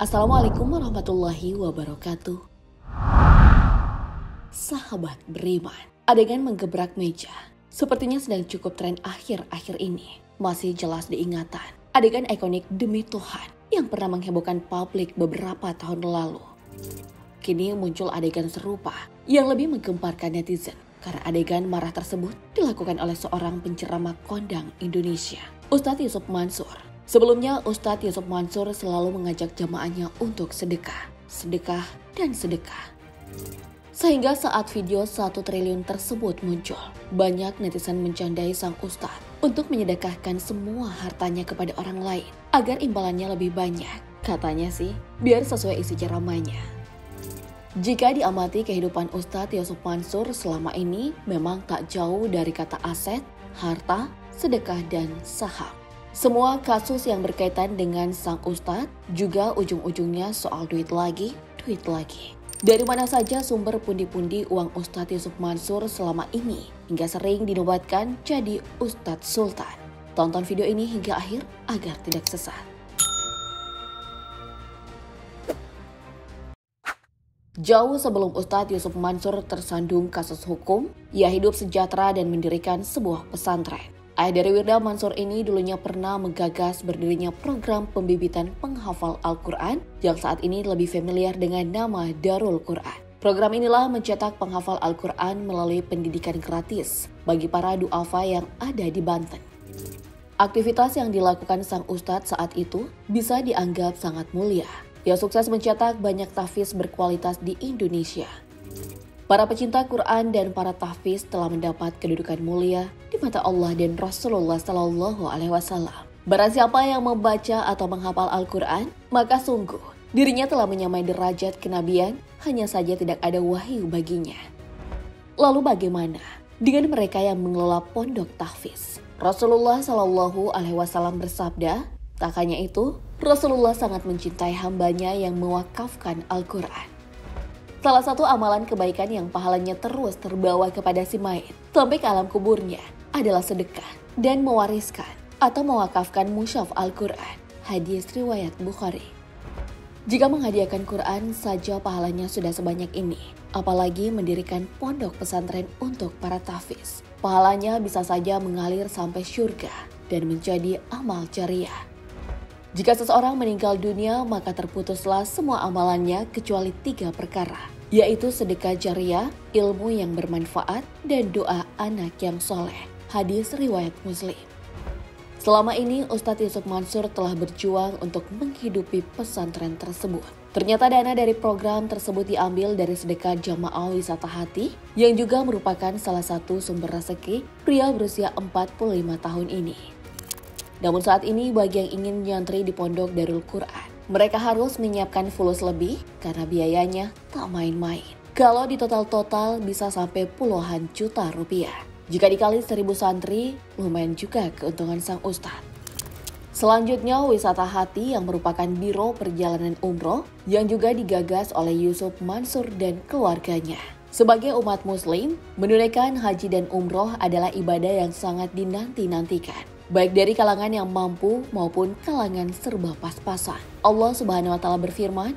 Assalamualaikum warahmatullahi wabarakatuh. Sahabat beriman, adegan menggebrak meja. Sepertinya sedang cukup tren akhir-akhir ini. Masih jelas diingatan. Adegan ikonik demi Tuhan yang pernah menghebohkan publik beberapa tahun lalu. Kini muncul adegan serupa yang lebih menggemparkan netizen karena adegan marah tersebut dilakukan oleh seorang penceramah kondang Indonesia, Ustadz Yusuf Mansur. Sebelumnya, Ustadz Yusuf Mansur selalu mengajak jamaahnya untuk sedekah, sedekah, dan sedekah. Sehingga saat video satu triliun tersebut muncul, banyak netizen mencandai sang ustadz untuk menyedekahkan semua hartanya kepada orang lain agar imbalannya lebih banyak. Katanya sih, biar sesuai isi ceramahnya. Jika diamati kehidupan Ustadz Yusuf Mansur selama ini memang tak jauh dari kata aset, harta, sedekah, dan saham. Semua kasus yang berkaitan dengan sang Ustadz juga ujung-ujungnya soal duit lagi, duit lagi. Dari mana saja sumber pundi-pundi uang Ustadz Yusuf Mansur selama ini hingga sering dinobatkan jadi Ustadz Sultan. Tonton video ini hingga akhir agar tidak sesat. Jauh sebelum Ustadz Yusuf Mansur tersandung kasus hukum, ia hidup sejahtera dan mendirikan sebuah pesantren. Ayah dari Wirda Mansur ini dulunya pernah menggagas berdirinya program pembibitan penghafal Al-Quran yang saat ini lebih familiar dengan nama Darul Quran. Program inilah mencetak penghafal Al-Quran melalui pendidikan gratis bagi para duafa yang ada di Banten. Aktivitas yang dilakukan sang ustadz saat itu bisa dianggap sangat mulia. Ia sukses mencetak banyak tahfiz berkualitas di Indonesia. Para pecinta Quran dan para tahfiz telah mendapat kedudukan mulia di mata Allah dan Rasulullah Sallallahu Alaihi Wasallam. Barang siapa yang membaca atau menghafal Al-Quran, maka sungguh dirinya telah menyamai derajat kenabian, hanya saja tidak ada wahyu baginya. Lalu bagaimana dengan mereka yang mengelola pondok tahfiz? Rasulullah Sallallahu Alaihi Wasallam bersabda, tak hanya itu, Rasulullah sangat mencintai hambanya yang mewakafkan Al-Quran. Salah satu amalan kebaikan yang pahalanya terus terbawa kepada si mayit sampai ke alam kuburnya adalah sedekah dan mewariskan atau mewakafkan musyaf Al-Quran. Hadis riwayat Bukhari. Jika menghadiahkan Quran saja pahalanya sudah sebanyak ini, apalagi mendirikan pondok pesantren untuk para tahfiz. Pahalanya bisa saja mengalir sampai syurga dan menjadi amal jariah. Jika seseorang meninggal dunia, maka terputuslah semua amalannya kecuali tiga perkara, yaitu sedekah jariah, ilmu yang bermanfaat, dan doa anak yang soleh. Hadis riwayat Muslim. Selama ini Ustadz Yusuf Mansur telah berjuang untuk menghidupi pesantren tersebut. Ternyata dana dari program tersebut diambil dari sedekah jamaah wisata hati yang juga merupakan salah satu sumber rezeki pria berusia 45 tahun ini. Namun saat ini bagi yang ingin nyantri di pondok Darul Quran, mereka harus menyiapkan fulus lebih karena biayanya tak main-main. Kalau di total-total bisa sampai puluhan juta rupiah. Jika dikali seribu santri, lumayan juga keuntungan sang ustadz. Selanjutnya, wisata hati yang merupakan biro perjalanan umroh yang juga digagas oleh Yusuf Mansur dan keluarganya. Sebagai umat muslim, menunaikan haji dan umroh adalah ibadah yang sangat dinanti-nantikan baik dari kalangan yang mampu maupun kalangan serba pas-pasan. Allah Subhanahu wa taala berfirman,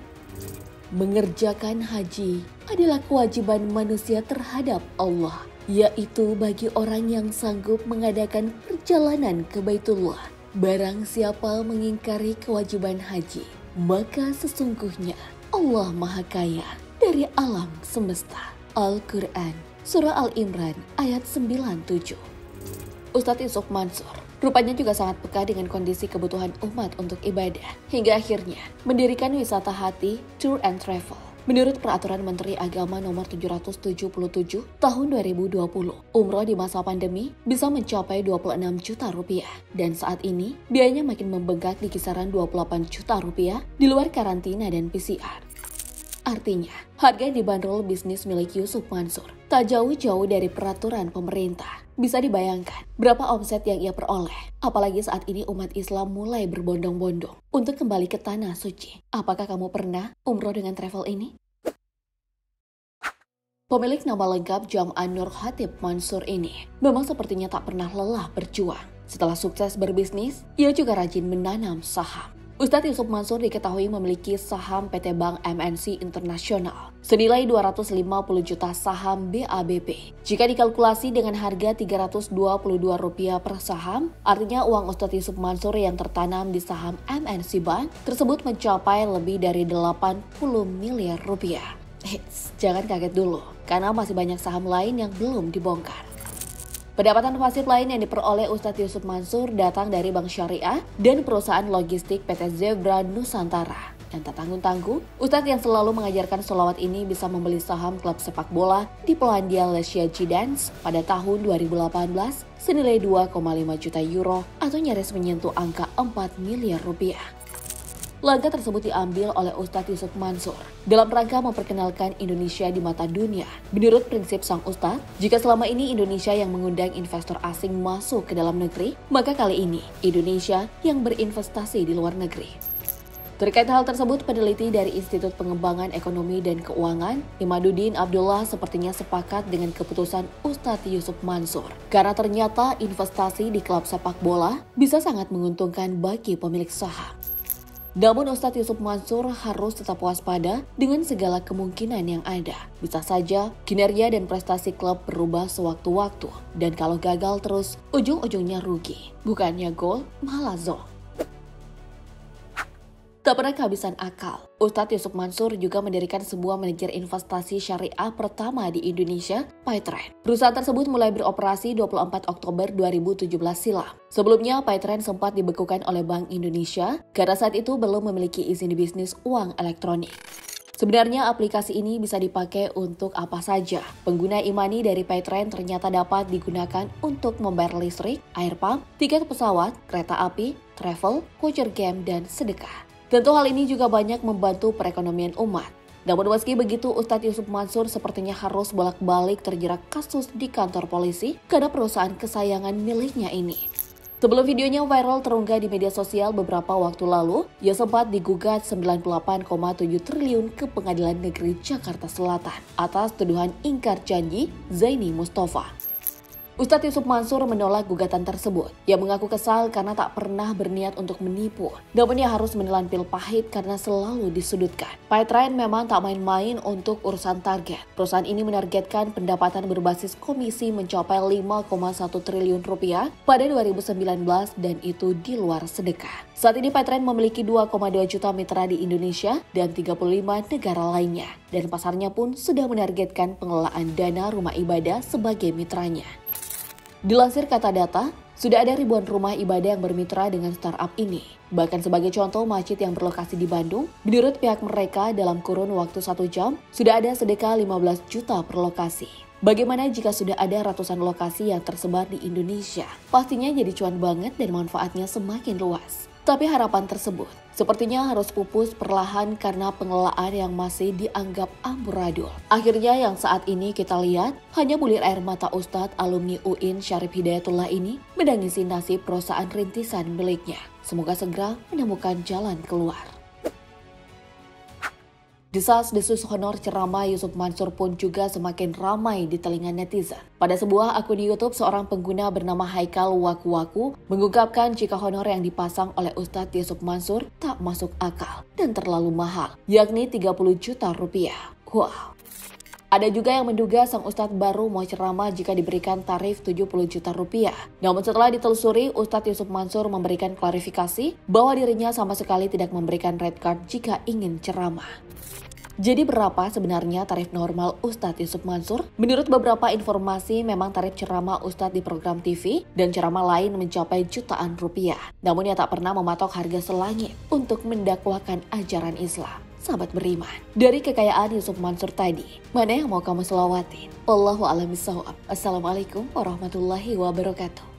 "Mengerjakan haji adalah kewajiban manusia terhadap Allah, yaitu bagi orang yang sanggup mengadakan perjalanan ke Baitullah. Barang siapa mengingkari kewajiban haji, maka sesungguhnya Allah Maha Kaya dari alam semesta." Al-Quran Surah Al-Imran ayat 97 Ustadz Yusuf Mansur Rupanya juga sangat peka dengan kondisi kebutuhan umat untuk ibadah, hingga akhirnya mendirikan wisata hati Tour and Travel. Menurut Peraturan Menteri Agama Nomor 777 Tahun 2020, umroh di masa pandemi bisa mencapai 26 juta rupiah. Dan saat ini, biayanya makin membengkak di kisaran 28 juta rupiah di luar karantina dan PCR. Artinya, harga yang dibanderol bisnis milik Yusuf Mansur tak jauh-jauh dari peraturan pemerintah. Bisa dibayangkan berapa omset yang ia peroleh, apalagi saat ini umat Islam mulai berbondong-bondong untuk kembali ke tanah suci. Apakah kamu pernah umroh dengan travel ini? Pemilik nama lengkap Jam'an Nur Hatib Mansur ini memang sepertinya tak pernah lelah berjuang. Setelah sukses berbisnis, ia juga rajin menanam saham. Ustadz Yusuf Mansur diketahui memiliki saham PT Bank MNC Internasional senilai 250 juta saham BABP. Jika dikalkulasi dengan harga Rp322 per saham, artinya uang Ustadz Yusuf Mansur yang tertanam di saham MNC Bank tersebut mencapai lebih dari 80 miliar rupiah. Eits, jangan kaget dulu, karena masih banyak saham lain yang belum dibongkar. Pendapatan pasif lain yang diperoleh Ustadz Yusuf Mansur datang dari Bank Syariah dan perusahaan logistik PT Zebra Nusantara. Dan tak tanggung-tanggung, Ustadz yang selalu mengajarkan solawat ini bisa membeli saham klub sepak bola di Polandia Lesia Gdańsk pada tahun 2018 senilai 2,5 juta euro atau nyaris menyentuh angka 4 miliar rupiah. Langkah tersebut diambil oleh Ustadz Yusuf Mansur dalam rangka memperkenalkan Indonesia di mata dunia. Menurut prinsip sang Ustadz, jika selama ini Indonesia yang mengundang investor asing masuk ke dalam negeri, maka kali ini Indonesia yang berinvestasi di luar negeri. Terkait hal tersebut, peneliti dari Institut Pengembangan Ekonomi dan Keuangan, Imaduddin Abdullah sepertinya sepakat dengan keputusan Ustadz Yusuf Mansur. Karena ternyata investasi di klub sepak bola bisa sangat menguntungkan bagi pemilik saham. Namun Ustadz Yusuf Mansur harus tetap waspada dengan segala kemungkinan yang ada. Bisa saja kinerja dan prestasi klub berubah sewaktu-waktu. Dan kalau gagal terus, ujung-ujungnya rugi. Bukannya gol, malah zong. Tak pernah kehabisan akal, Ustadz Yusuf Mansur juga mendirikan sebuah manajer investasi syariah pertama di Indonesia, Paytrend. Perusahaan tersebut mulai beroperasi 24 Oktober 2017 silam. Sebelumnya, Paytrend sempat dibekukan oleh Bank Indonesia karena saat itu belum memiliki izin bisnis uang elektronik. Sebenarnya aplikasi ini bisa dipakai untuk apa saja. Pengguna imani dari Paytrend ternyata dapat digunakan untuk membayar listrik, air pump, tiket pesawat, kereta api, travel, voucher game, dan sedekah. Tentu hal ini juga banyak membantu perekonomian umat. Namun meski begitu, Ustadz Yusuf Mansur sepertinya harus bolak-balik terjerat kasus di kantor polisi karena perusahaan kesayangan miliknya ini. Sebelum videonya viral terunggah di media sosial beberapa waktu lalu, ia sempat digugat 98,7 triliun ke Pengadilan Negeri Jakarta Selatan atas tuduhan ingkar janji Zaini Mustafa. Ustadz Yusuf Mansur menolak gugatan tersebut. Ia mengaku kesal karena tak pernah berniat untuk menipu. Namun ia harus menelan pil pahit karena selalu disudutkan. Paytrend memang tak main-main untuk urusan target. Perusahaan ini menargetkan pendapatan berbasis komisi mencapai 5,1 triliun rupiah pada 2019 dan itu di luar sedekah. Saat ini Paytrend memiliki 2,2 juta mitra di Indonesia dan 35 negara lainnya. Dan pasarnya pun sudah menargetkan pengelolaan dana rumah ibadah sebagai mitranya. Dilansir kata data, sudah ada ribuan rumah ibadah yang bermitra dengan startup ini. Bahkan sebagai contoh masjid yang berlokasi di Bandung, menurut pihak mereka dalam kurun waktu satu jam, sudah ada sedekah 15 juta per lokasi. Bagaimana jika sudah ada ratusan lokasi yang tersebar di Indonesia? Pastinya jadi cuan banget dan manfaatnya semakin luas. Tapi harapan tersebut sepertinya harus pupus perlahan karena pengelolaan yang masih dianggap amburadul. Akhirnya yang saat ini kita lihat hanya bulir air mata Ustadz alumni UIN Syarif Hidayatullah ini menangisi nasib perusahaan rintisan miliknya. Semoga segera menemukan jalan keluar. Desas-desus honor ceramah Yusuf Mansur pun juga semakin ramai di telinga netizen. Pada sebuah akun YouTube, seorang pengguna bernama Haikal Waku Waku mengungkapkan jika honor yang dipasang oleh Ustadz Yusuf Mansur tak masuk akal dan terlalu mahal, yakni 30 juta rupiah. Wow, ada juga yang menduga sang ustadz baru mau ceramah jika diberikan tarif 70 juta rupiah. Namun setelah ditelusuri, Ustadz Yusuf Mansur memberikan klarifikasi bahwa dirinya sama sekali tidak memberikan red card jika ingin ceramah. Jadi berapa sebenarnya tarif normal Ustadz Yusuf Mansur? Menurut beberapa informasi, memang tarif ceramah Ustadz di program TV dan ceramah lain mencapai jutaan rupiah. Namun ia tak pernah mematok harga selangit untuk mendakwakan ajaran Islam sahabat beriman. Dari kekayaan Yusuf Mansur tadi, mana yang mau kamu selawatin? Allahu a'lam Assalamualaikum warahmatullahi wabarakatuh.